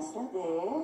Rest a bit.